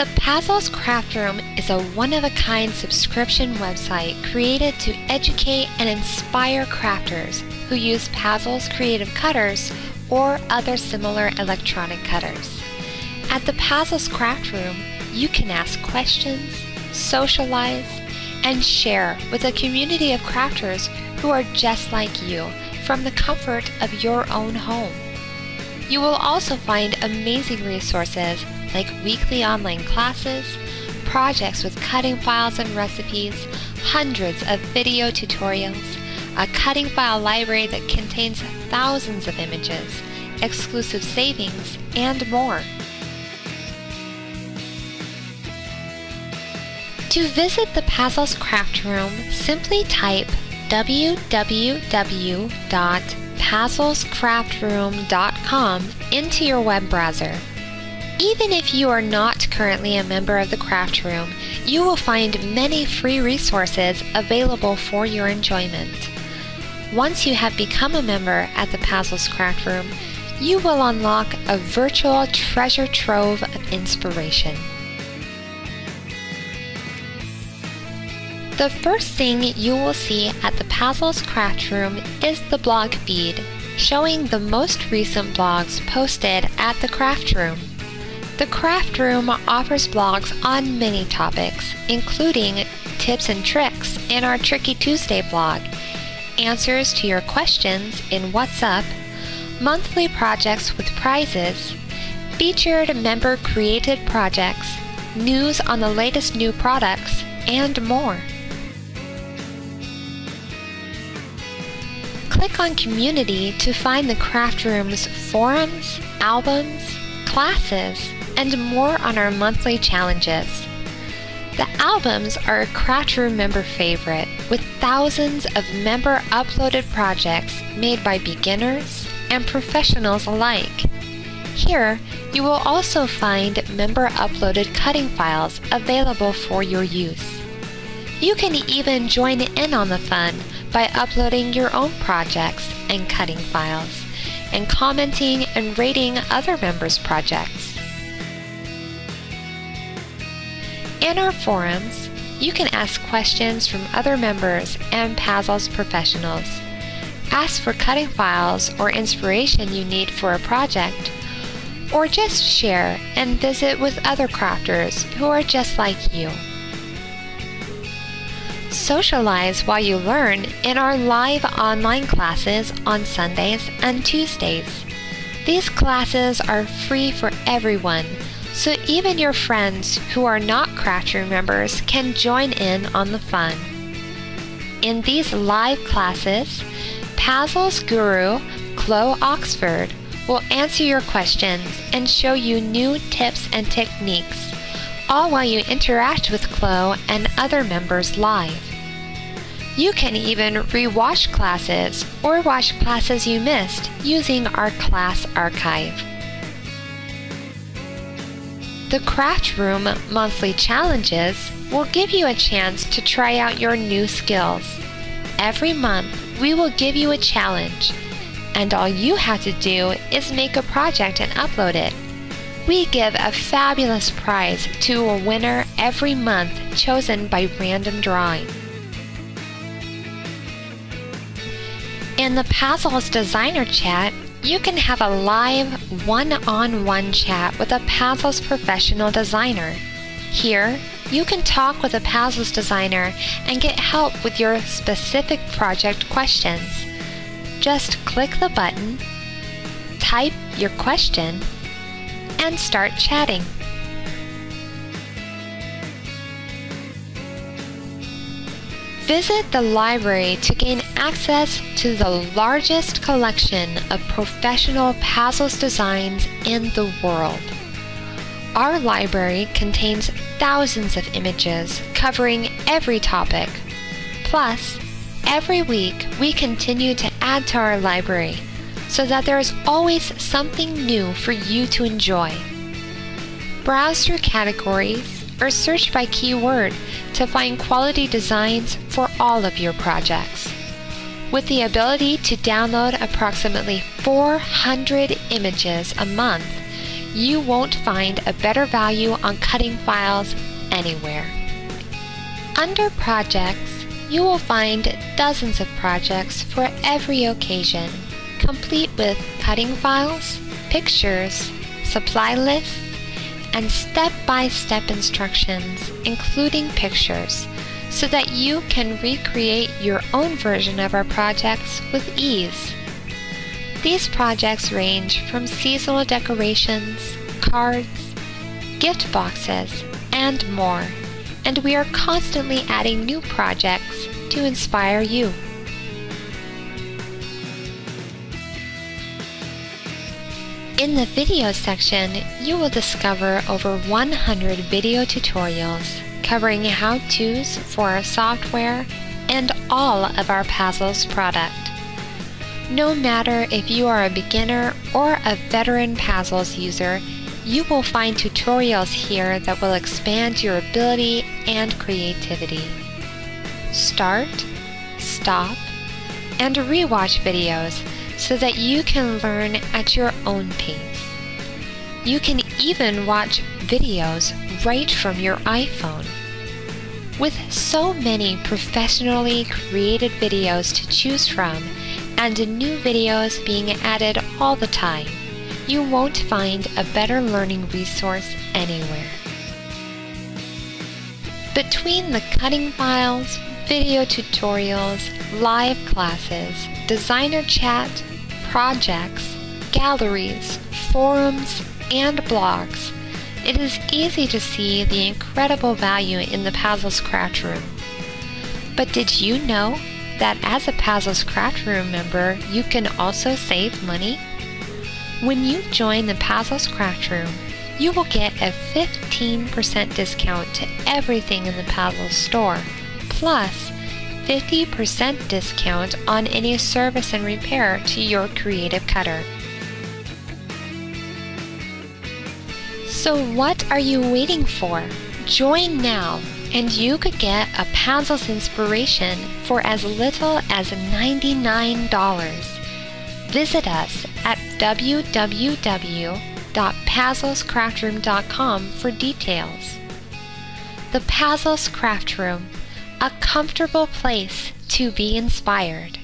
The Pazzles Craft Room is a one of a kind subscription website created to educate and inspire crafters who use Pazzles creative cutters or other similar electronic cutters. At the Pazzles Craft Room, you can ask questions, socialize, and share with a community of crafters who are just like you from the comfort of your own home. You will also find amazing resources like weekly online classes, projects with cutting files and recipes, hundreds of video tutorials, a cutting file library that contains thousands of images, exclusive savings, and more. To visit the Pazzles Craft Room, simply type www.pazzlescraftroom.com into your web browser. Even if you are not currently a member of the Craft Room, you will find many free resources available for your enjoyment. Once you have become a member at the Pazzles Craft Room, you will unlock a virtual treasure trove of inspiration. The first thing you will see at the Pazzles Craft Room is the blog feed, showing the most recent blogs posted at the Craft Room. The Craft Room offers blogs on many topics, including tips and tricks in our Tricky Tuesday blog, answers to your questions in What's Up, monthly projects with prizes, featured member created projects, news on the latest new products, and more. Click on Community to find the Craft Room's forums, albums, classes, and more on our monthly challenges. The albums are a Craft Room member favorite, with thousands of member uploaded projects made by beginners and professionals alike. Here, you will also find member uploaded cutting files available for your use. You can even join in on the fun by uploading your own projects and cutting files, and commenting and rating other members' projects. In our forums, you can ask questions from other members and Pazzles professionals. Ask for cutting files or inspiration you need for a project, or just share and visit with other crafters who are just like you. Socialize while you learn in our live online classes on Sundays and Tuesdays. These classes are free for everyone, so even your friends who are not Craft members can join in on the fun. In these live classes, Pazzles guru Chloe Oxford will answer your questions and show you new tips and techniques all while you interact with Chloe and other members live. You can even rewatch classes or watch classes you missed using our class archive. The Craft Room monthly challenges will give you a chance to try out your new skills. Every month, we will give you a challenge, and all you have to do is make a project and upload it. We give a fabulous prize to a winner every month chosen by random drawing. In the Pazzles Designer Chat, you can have a live one-on-one -on -one chat with a Pazzles professional designer. Here, you can talk with a Pazzles designer and get help with your specific project questions. Just click the button, type your question, and start chatting. Visit the library to gain access to the largest collection of professional Pazzles designs in the world. Our library contains thousands of images covering every topic. Plus, every week we continue to add to our library so that there is always something new for you to enjoy. Browse through categories or search by keyword to find quality designs for all of your projects. With the ability to download approximately 400 images a month, you won't find a better value on cutting files anywhere. Under Projects, you will find dozens of projects for every occasion, complete with cutting files, pictures, supply lists, and step-by-step -step instructions, including pictures, so that you can recreate your own version of our projects with ease. These projects range from seasonal decorations, cards, gift boxes, and more, and we are constantly adding new projects to inspire you. In the video section, you will discover over 100 video tutorials covering how-tos for our software and all of our Pazzles product. No matter if you are a beginner or a veteran Pazzles user, you will find tutorials here that will expand your ability and creativity. Start, stop, and rewatch videos so that you can learn at your own pace. You can even watch videos right from your iPhone. With so many professionally created videos to choose from, and new videos being added all the time. You won't find a better learning resource anywhere. Between the cutting files, video tutorials, live classes, designer chat, projects, galleries, forums, and blogs, it is easy to see the incredible value in the Pazzles Craft Room. But did you know that as a Pazzles Craft Room member, you can also save money? When you join the Pazzles Craft Room, you will get a 15% discount to everything in the Pazzles store, plus 50% discount on any service and repair to your creative cutter. So what are you waiting for? Join now and you could get a Pazzles inspiration for as little as $99. Visit us at www.pazzlescraftroom.com for details. The Pazzles Craft Room, a comfortable place to be inspired.